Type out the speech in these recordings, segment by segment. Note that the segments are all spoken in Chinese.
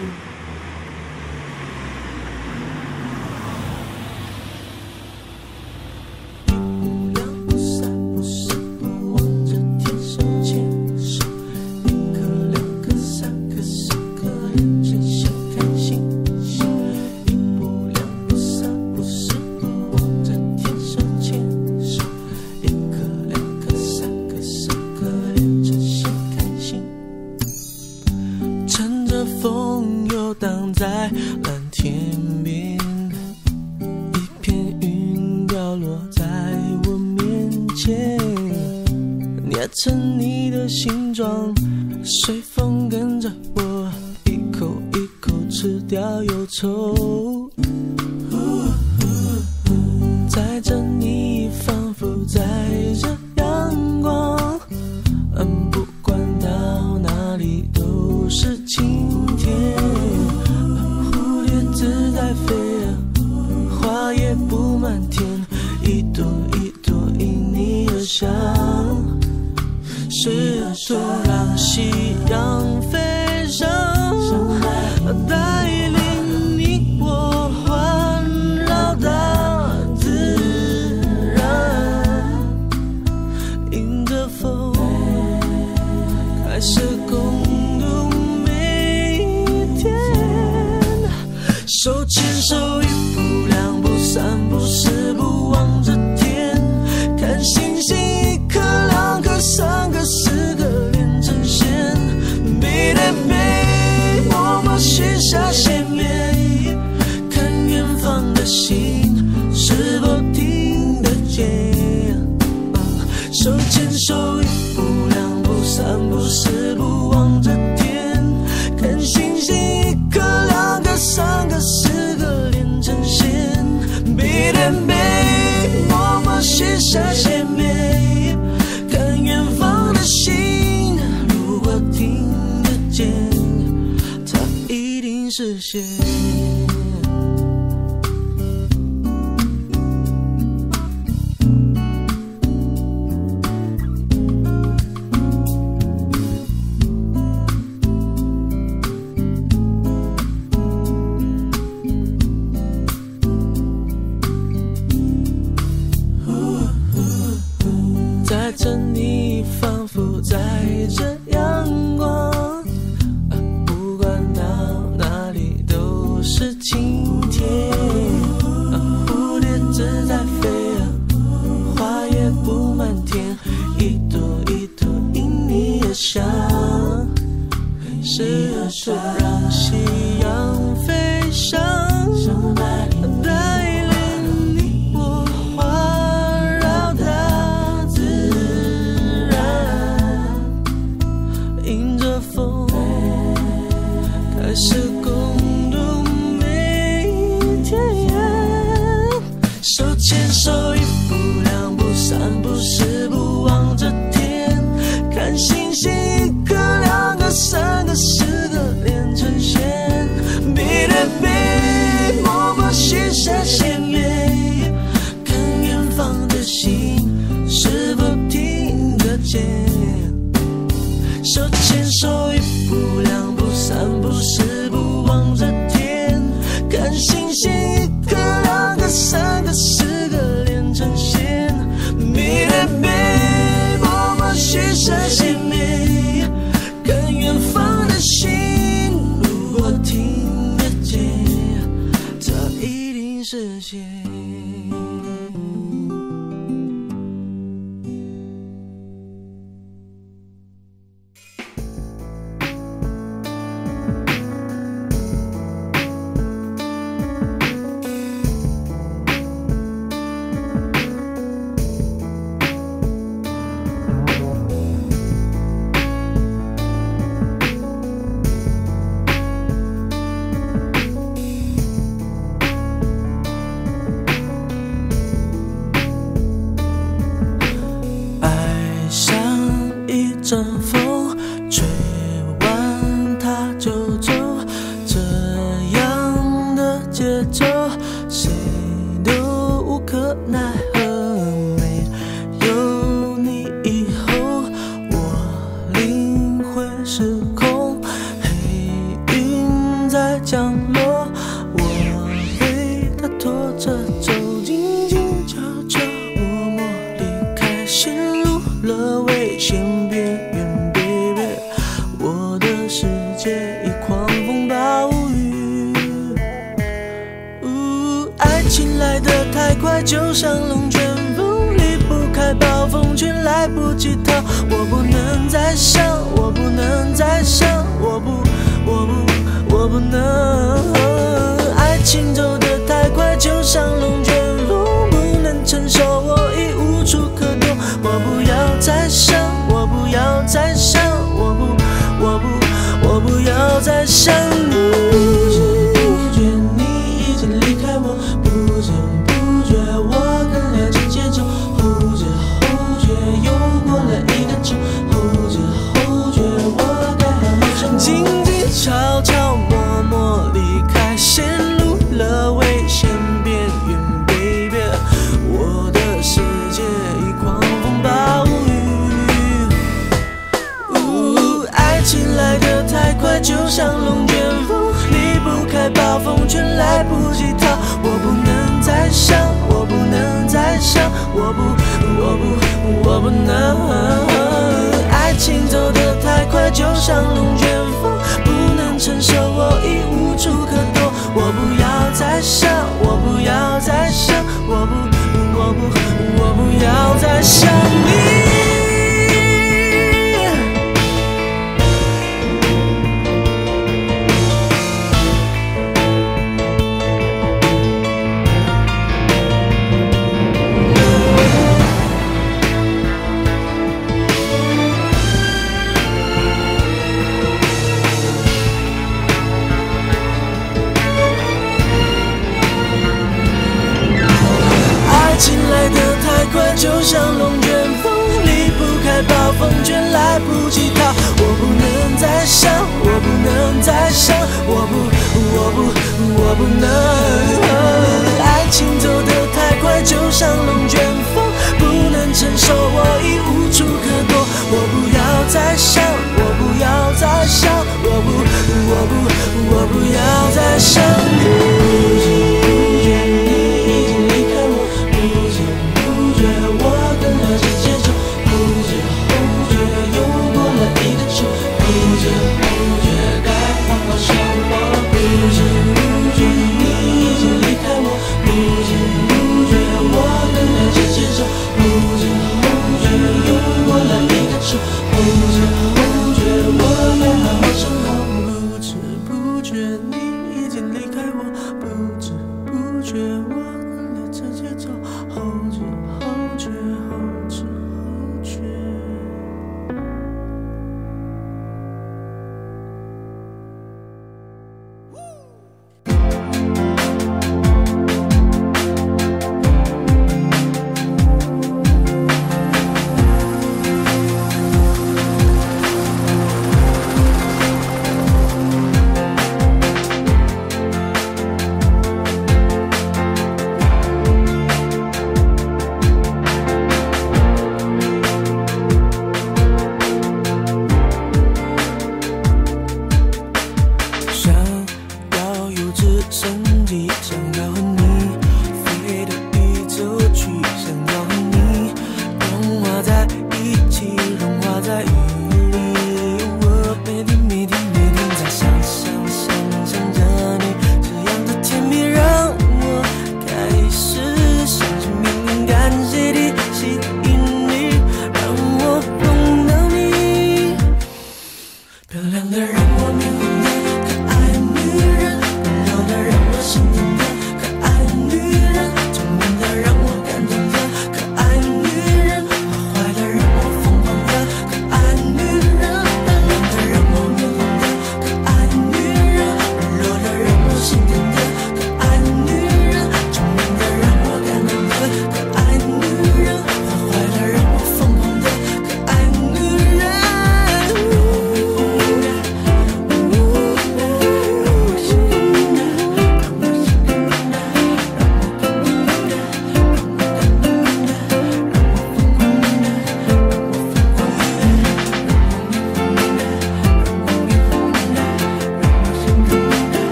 一不及逃。我不能再想，我不能再想，我不，我不，我不能。爱情走得太快，就像龙卷风，不能承受，我已无处可躲。我不要再想，我不要再想，我不，我不，我不要再想你。像龙卷风，离不开暴风圈，来不及逃。我不能再想，我不能再想，我不，我不，我不能。爱情走得太快，就像龙卷风，不能承受，我已无处可躲。我不要再想，我不要再想，我不，我不，我不要再想你。像龙卷风，离不开暴风圈，来不及逃。我不能再想，我不能再想，我不，我不，我不能。爱情走得太快，就像龙卷风，不能承受，我已无处可躲。我不要再想，我不要再想，我不，我不，我不要再想你。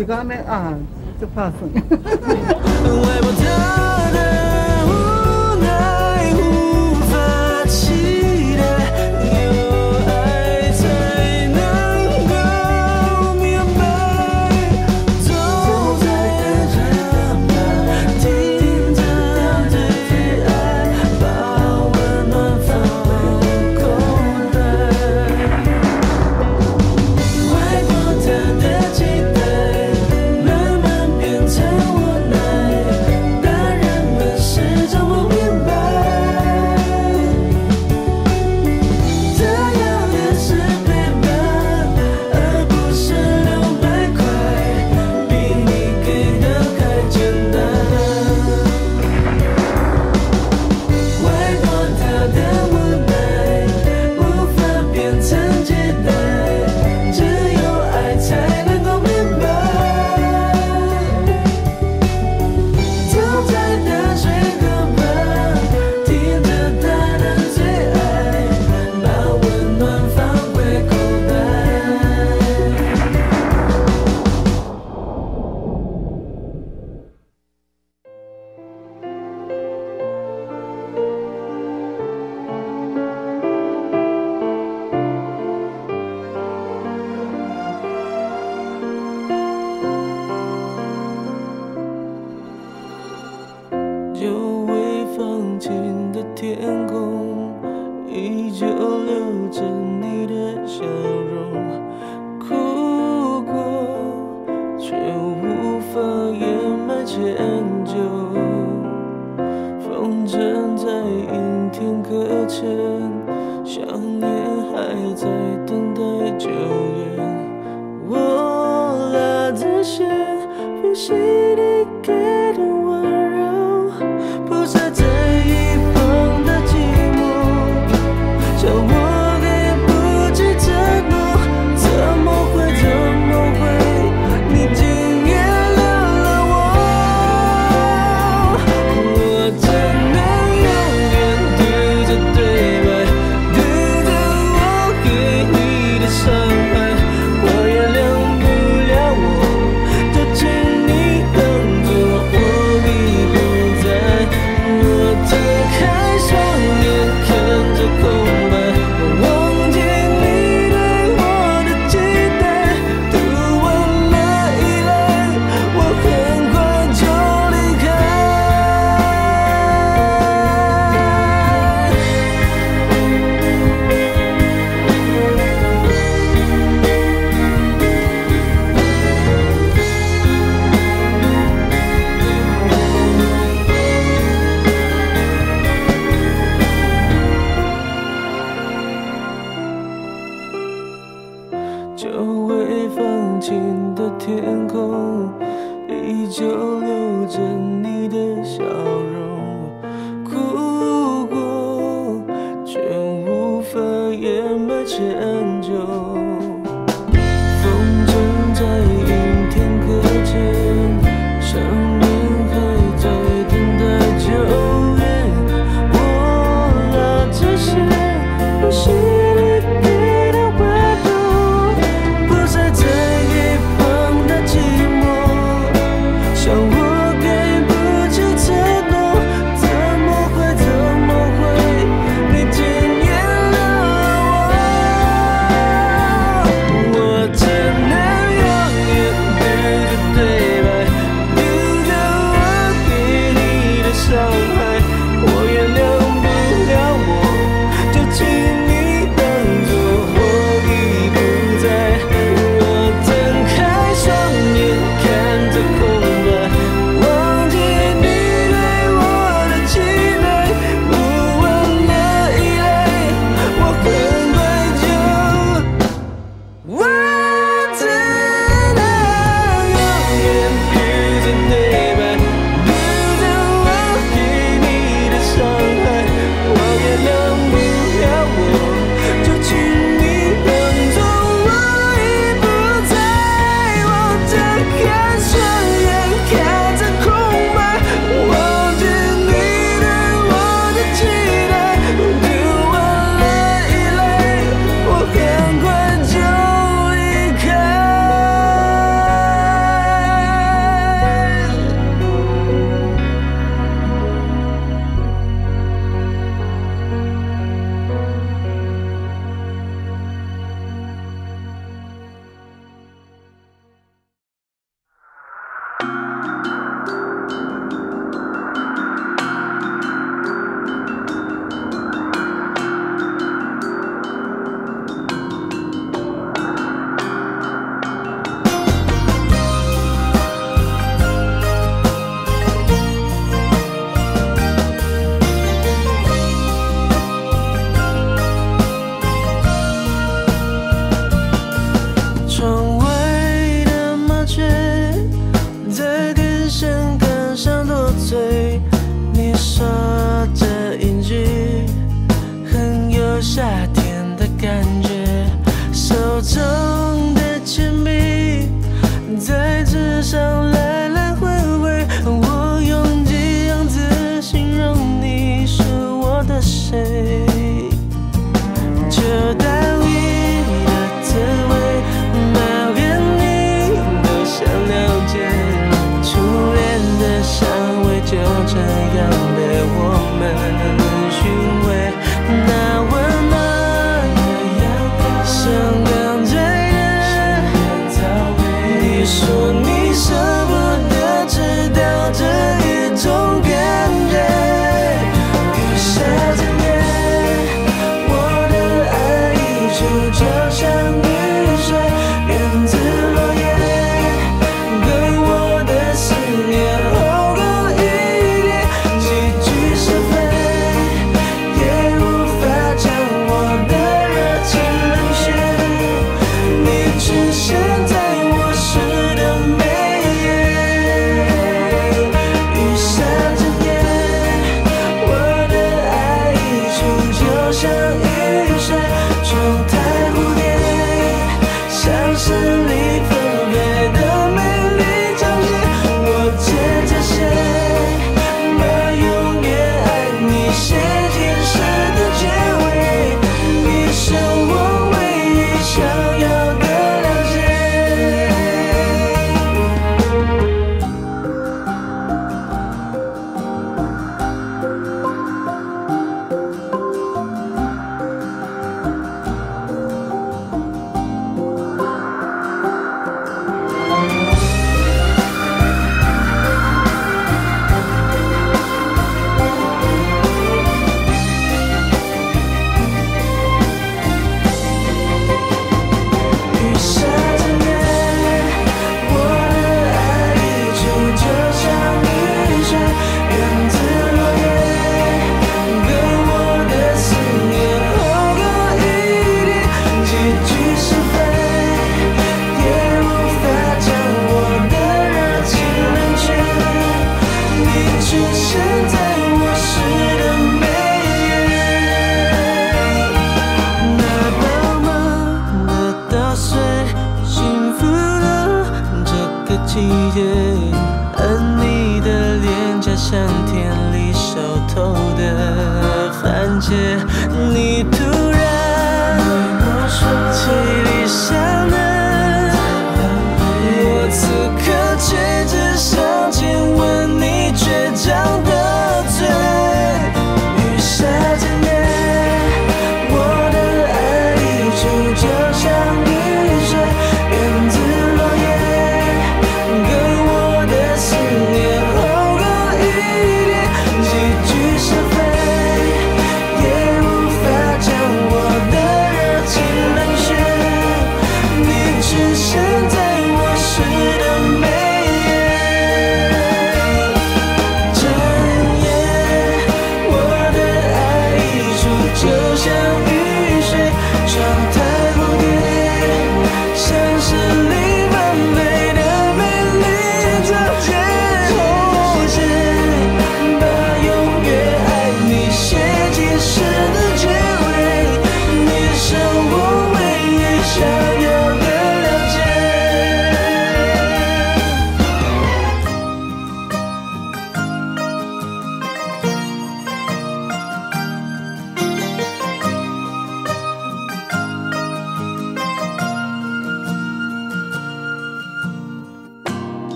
違うね。ああ、it's a person.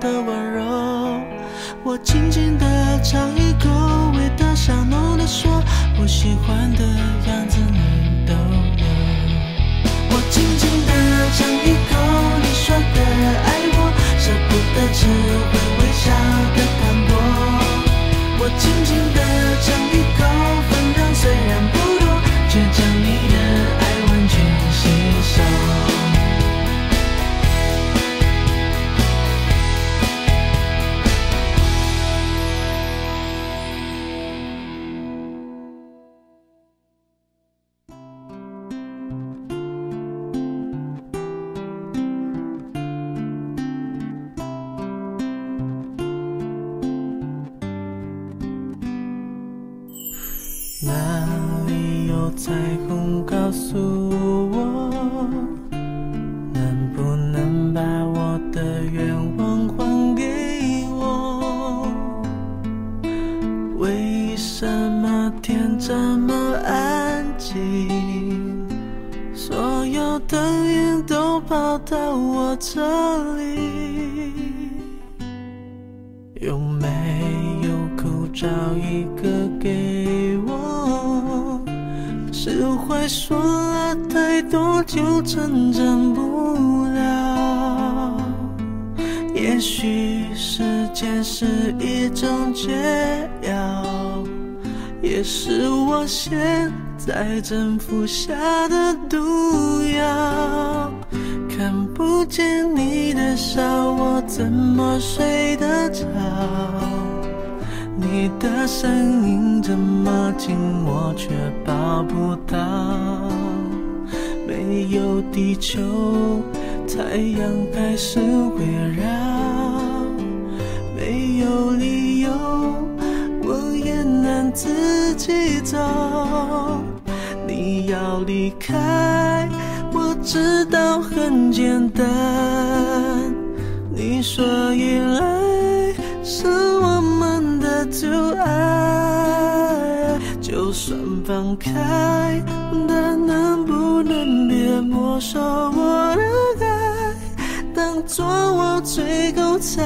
的温柔。我轻轻地尝一口，味道香浓的说，不喜欢的样子你都有。我轻轻地尝一口，你说的爱我，舍不得只会微笑的糖果。我轻轻地尝一口。征服下的毒药，看不见你的笑，我怎么睡得着？你的声音这么近，我却抱不到。没有地球，太阳开始围绕，没有理由，我也能自己走。离开我知道很简单。你说依赖是我们的阻碍就算放开但能不能别没收我的爱？当作我最后才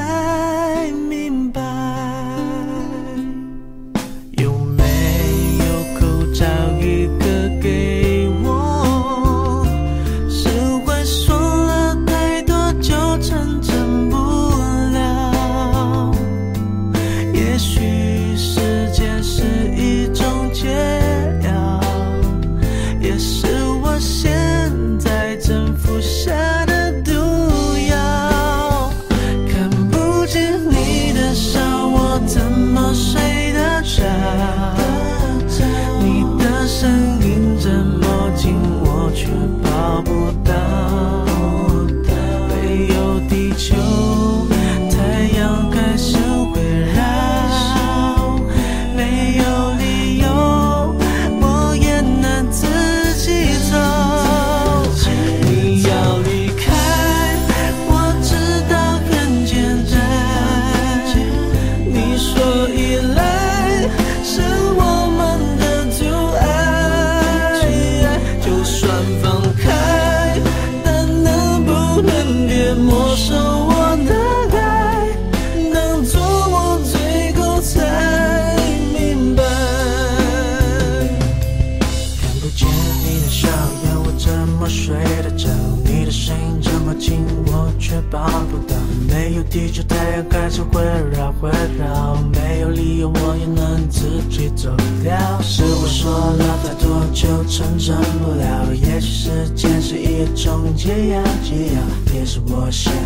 解药，解药，也是我想。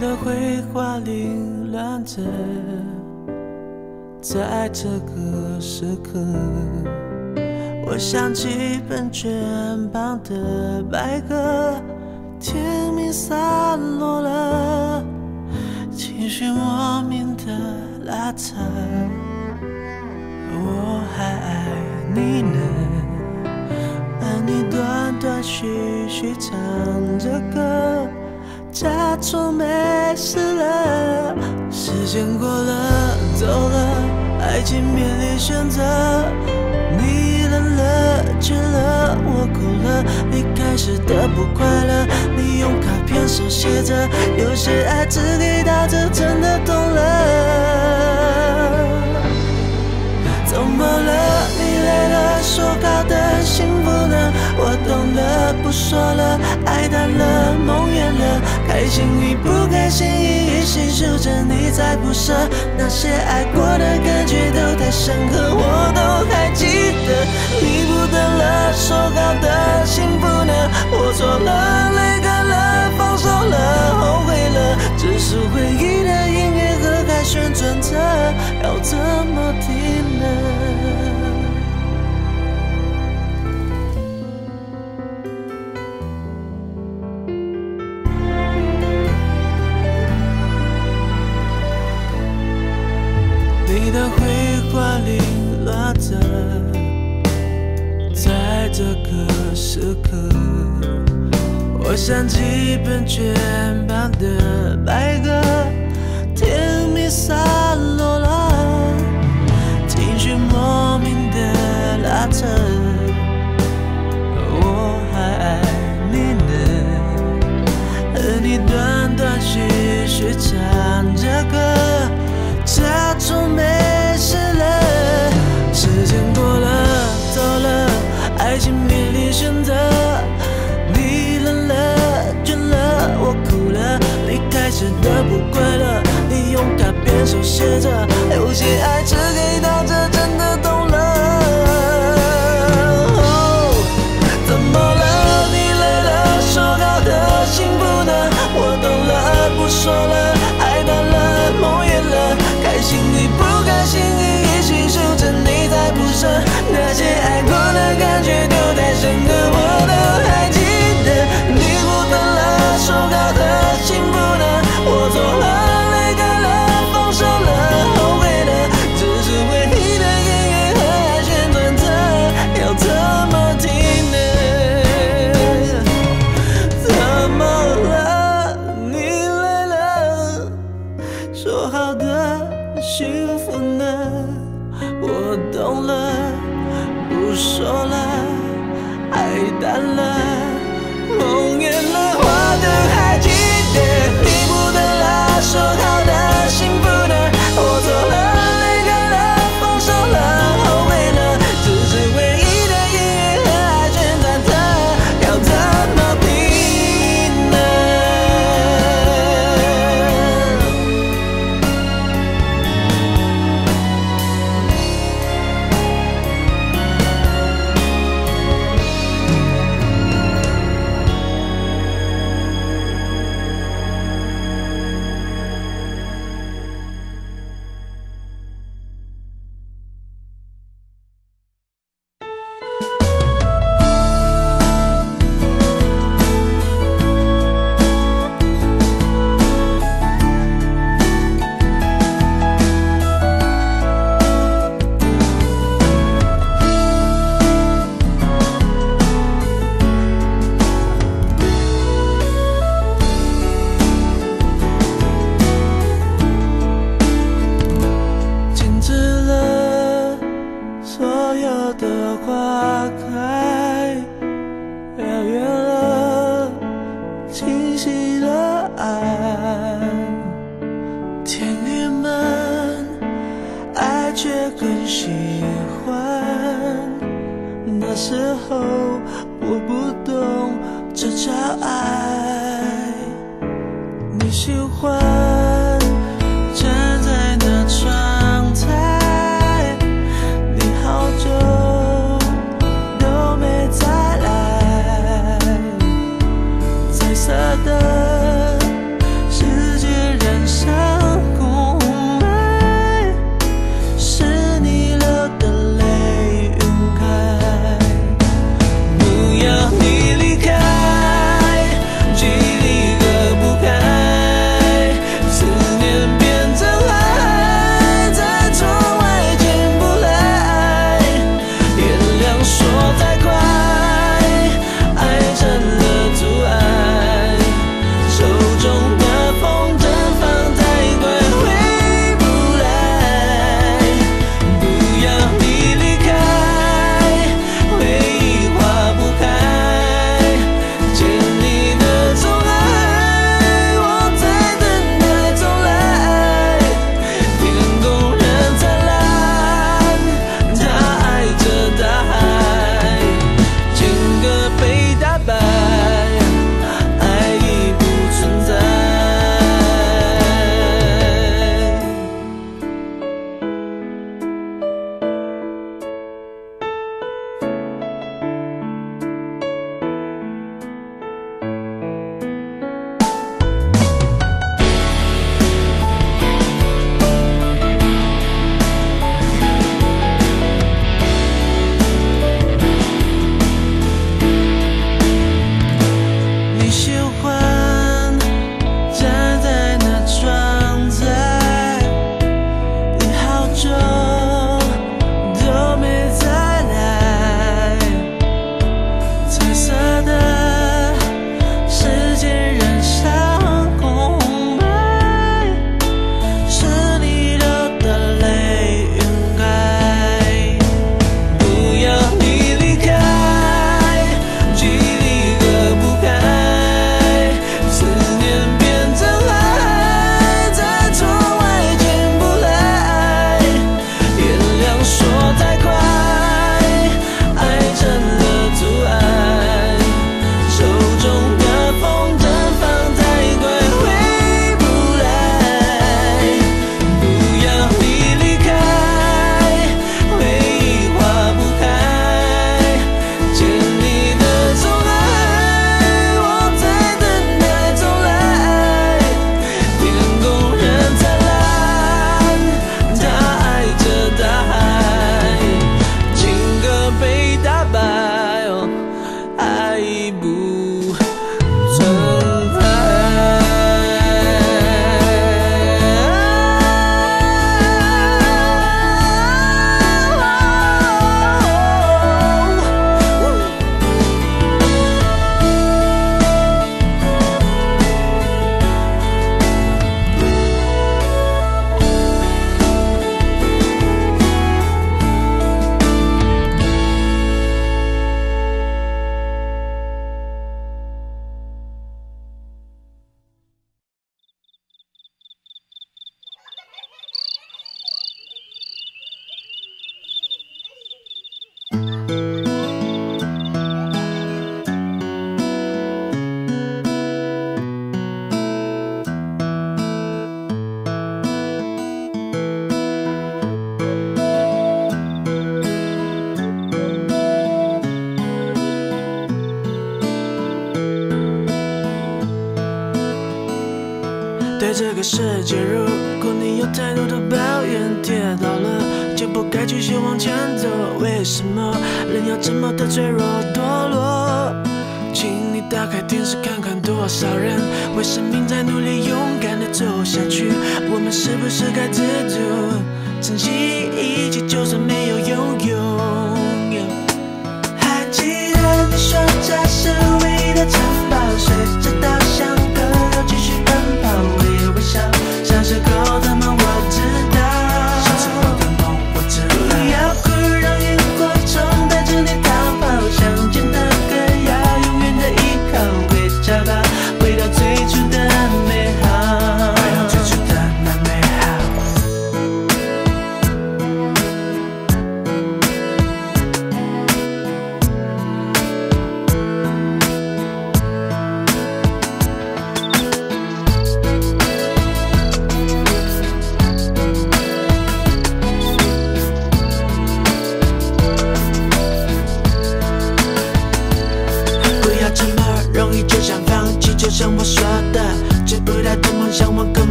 的绘画凌乱着，在这个时刻，我想起本卷旁的白鸽，天明散落了，情绪莫名的拉扯，我还爱你呢。而你断断续续唱着歌，假装没事了。时间过了，走了，爱情面临选择。你冷了，倦了，我哭了。离开时的不快乐，你用卡片手写着，有些爱只给到这，真的懂了。怎么了？说好的幸福呢？我懂了，不说了，爱淡了，梦远了，开心与不开心一一细数着，你在不舍，那些爱过的感觉都太深刻，我都还记得。你不等了，说好的幸福呢？我错了，泪干了，放手了，后悔了，只是回忆的音乐盒还旋转着，要怎么停呢？你的绘画凌乱着，在这个时刻，我想起本卷旁的白鸽，甜蜜散落了，情绪莫名的拉扯，的不快乐你用卡片手写着有些爱只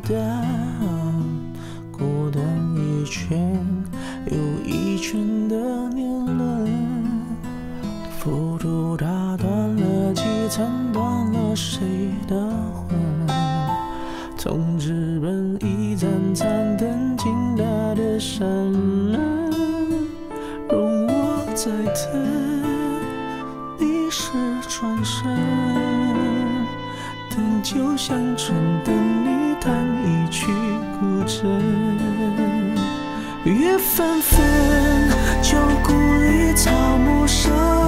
孤单，孤单一圈又一圈的年轮，付出打断了几，残断了谁的魂？从纸本一盏残灯进他的山门，容我再等，你是转身，等酒香醇。等。弹一曲古筝雨纷纷旧故里草木深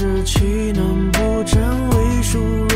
是岂能不争为数？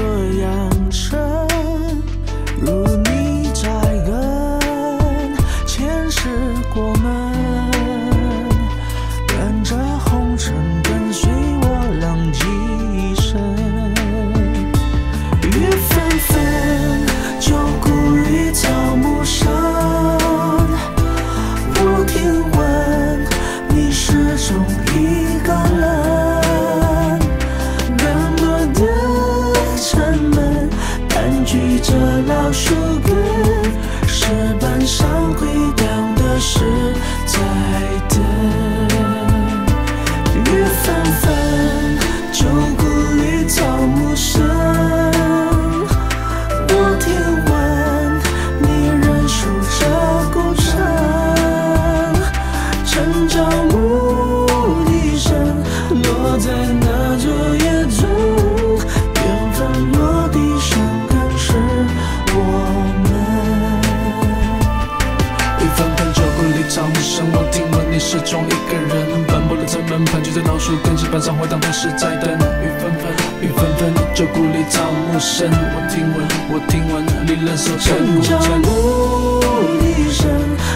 我当兵时在等雨纷纷，雨纷纷，旧故里草木深。我听闻，我听闻，离人所乘。阵阵乌啼声，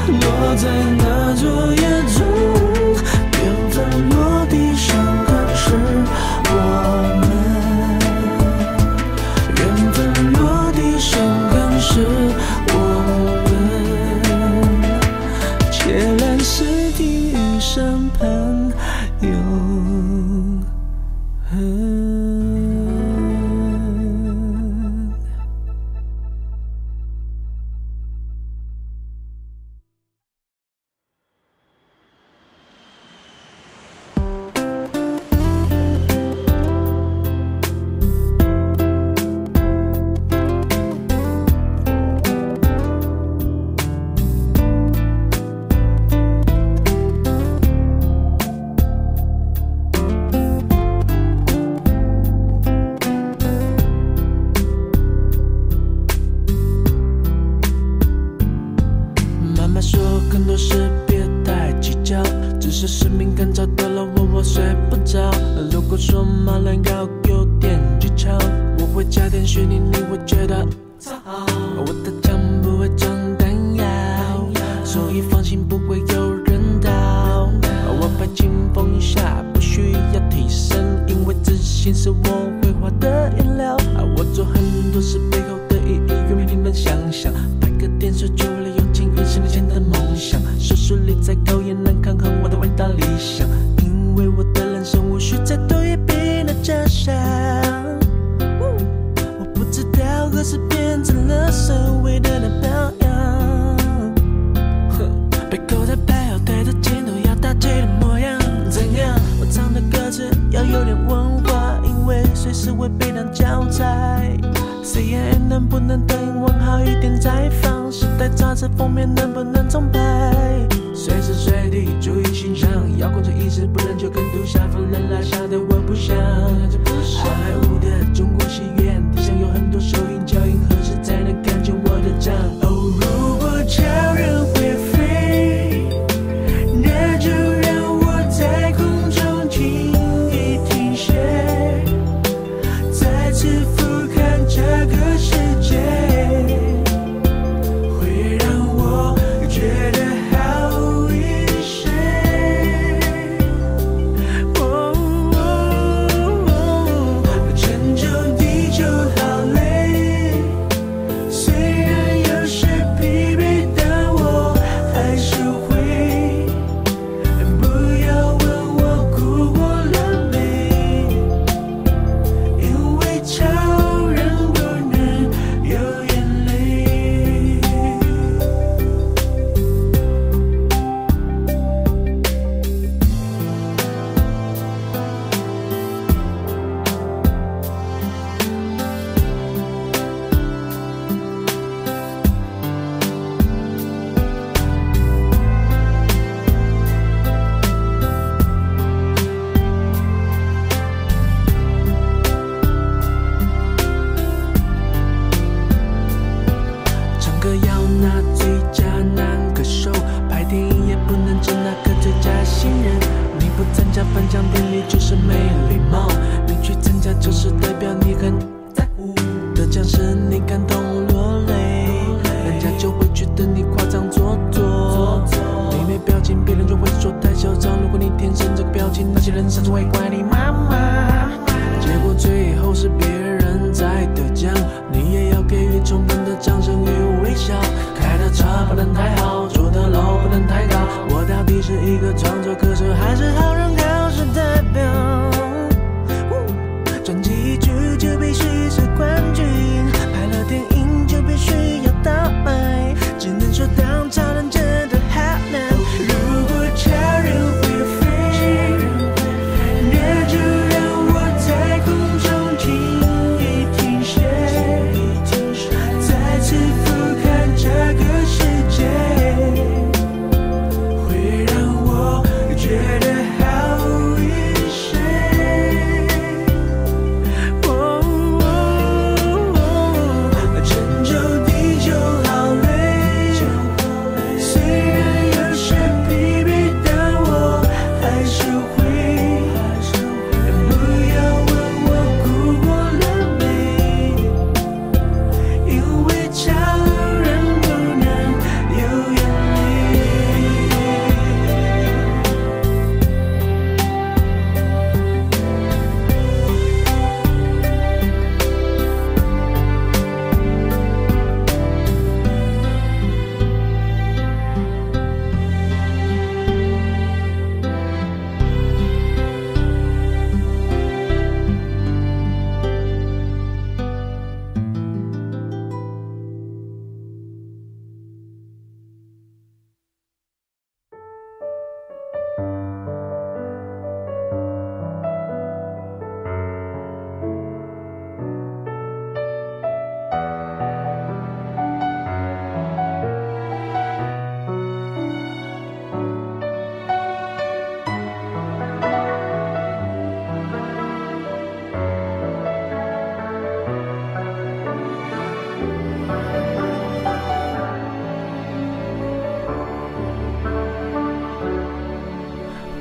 落在那座野村。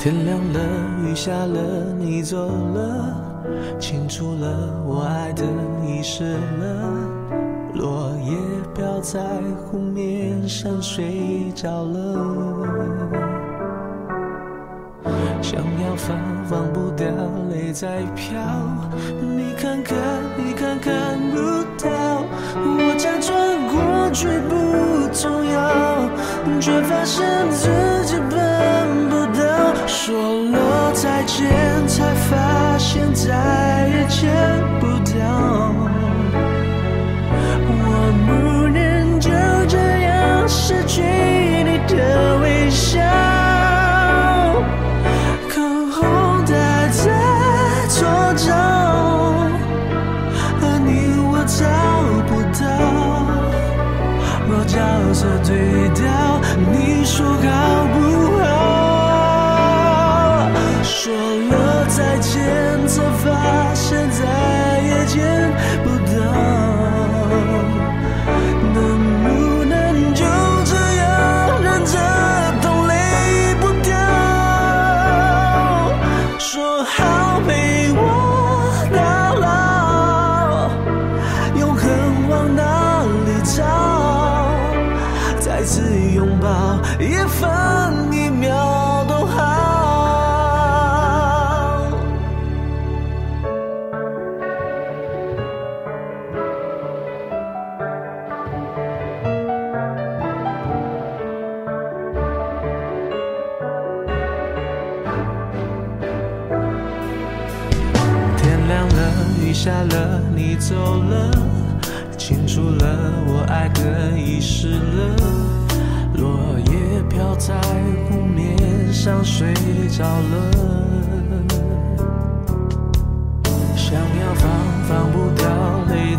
天亮了，雨下了，你走了，清楚了，我爱的遗失了，落叶飘在湖面上睡着了，想要放，忘不掉，泪在飘，你看看，你看看不到，我假装过去不重要，却发现自己办不到。说了再见才发现再也见不到。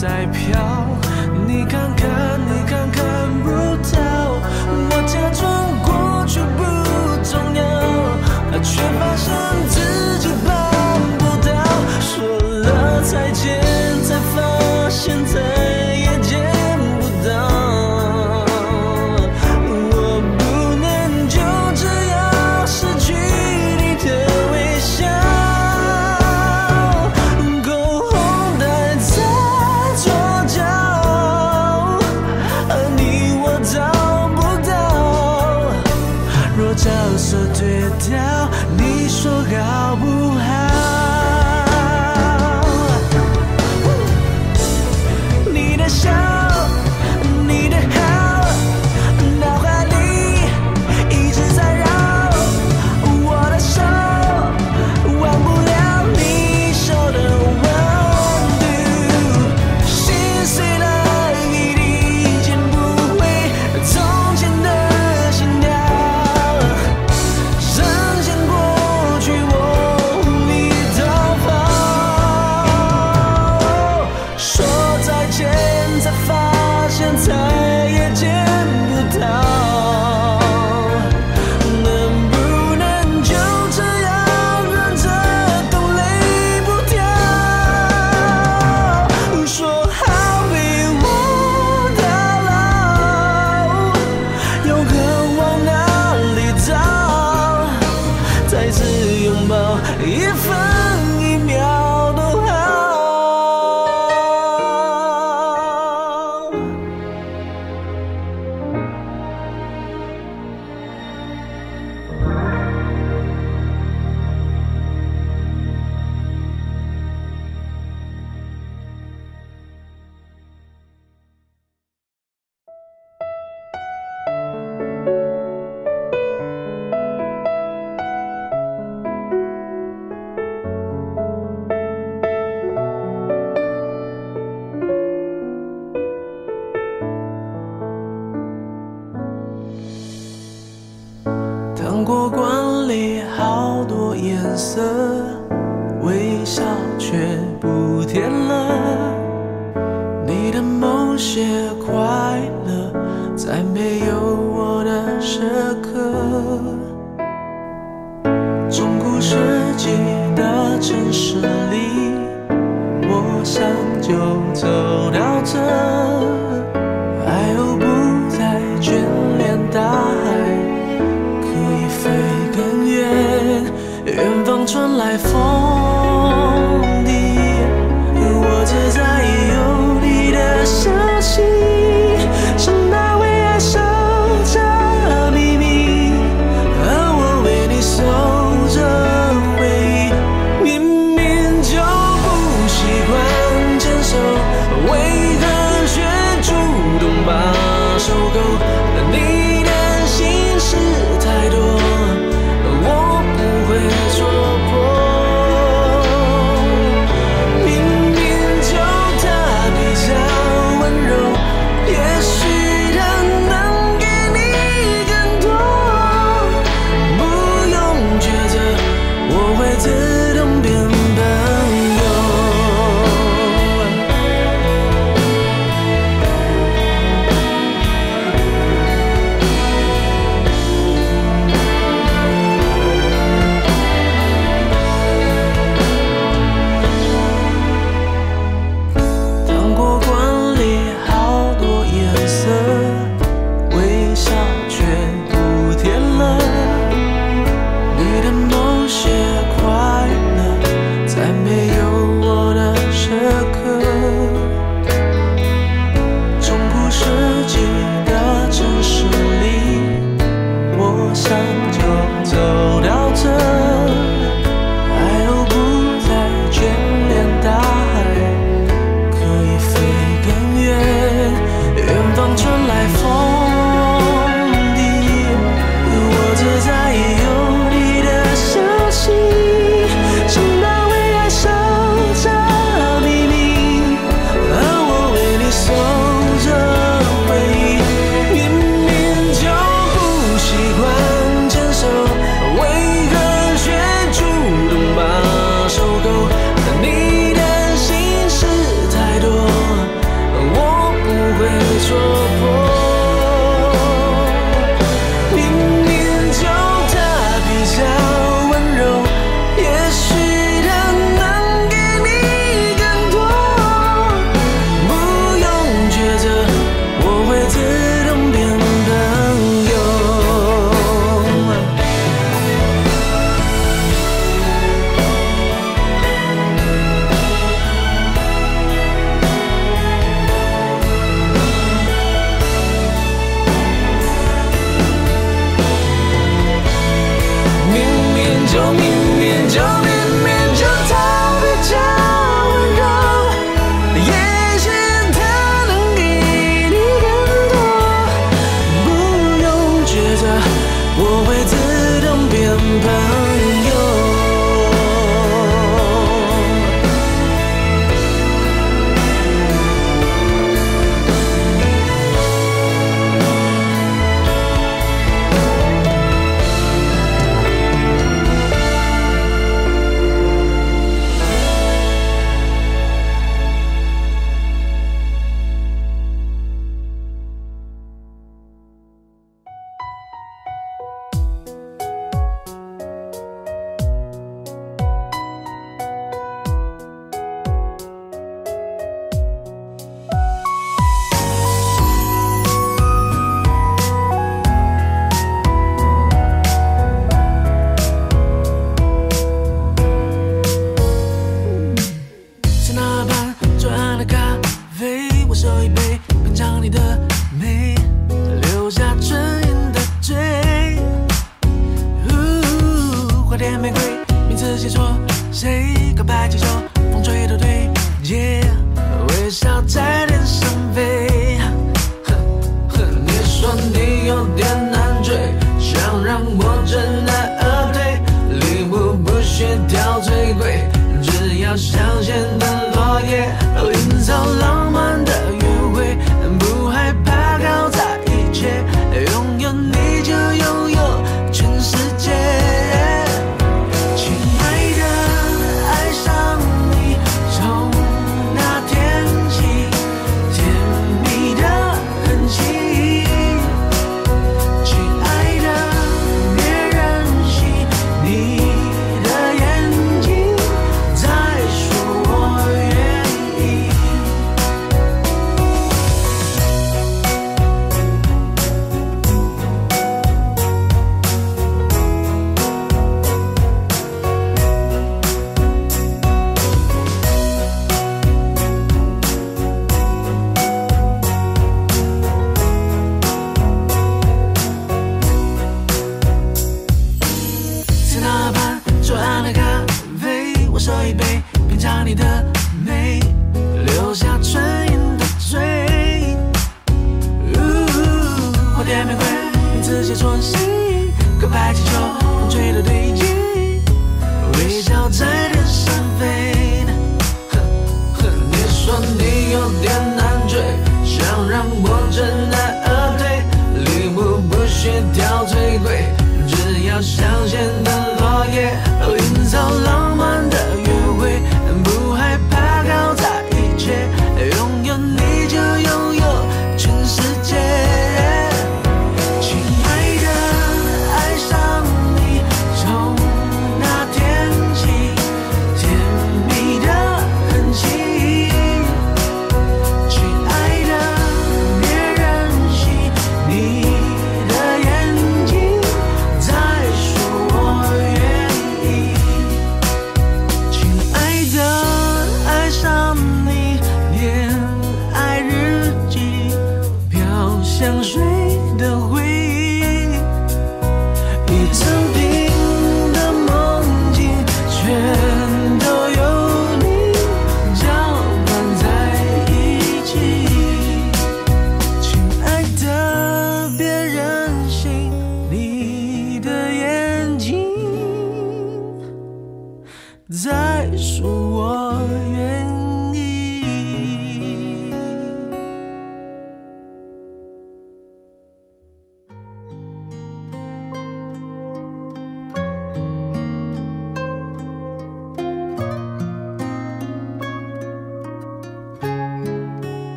在飘